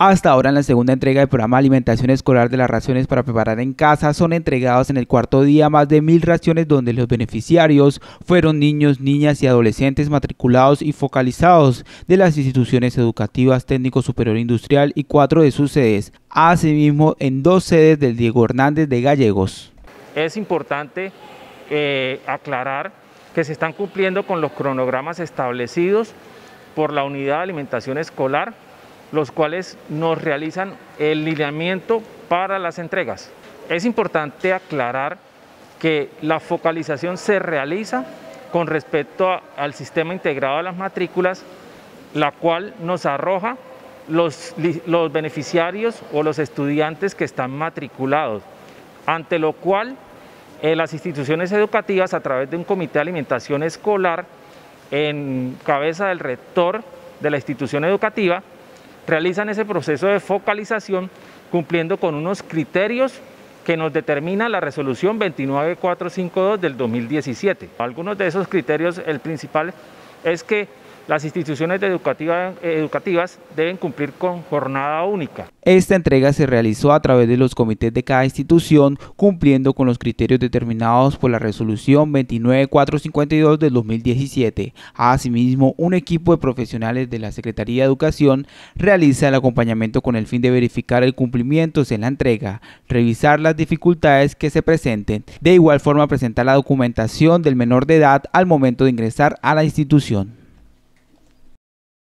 Hasta ahora en la segunda entrega del programa alimentación escolar de las raciones para preparar en casa son entregados en el cuarto día más de mil raciones donde los beneficiarios fueron niños, niñas y adolescentes matriculados y focalizados de las instituciones educativas técnico superior industrial y cuatro de sus sedes, asimismo en dos sedes del Diego Hernández de Gallegos. Es importante eh, aclarar que se están cumpliendo con los cronogramas establecidos por la unidad de alimentación escolar los cuales nos realizan el lineamiento para las entregas. Es importante aclarar que la focalización se realiza con respecto al sistema integrado de las matrículas, la cual nos arroja los, beneficiarios o los estudiantes que están matriculados, ante lo cual eh, las instituciones educativas a través de un comité de alimentación escolar en cabeza del rector de la institución educativa realizan ese proceso de focalización cumpliendo con unos criterios que nos determina la resolución 29452 del 2017. Algunos de esos criterios, el principal es que las instituciones educativas deben cumplir con jornada única. Esta entrega se realizó a través de los comités de cada institución, cumpliendo con los criterios determinados por la resolución 29452 del 2017. Asimismo, un equipo de profesionales de la Secretaría de Educación realiza el acompañamiento con el fin de verificar el cumplimiento en la entrega, revisar las dificultades que se presenten, de igual forma presentar la documentación del menor de edad al momento de ingresar a la institución.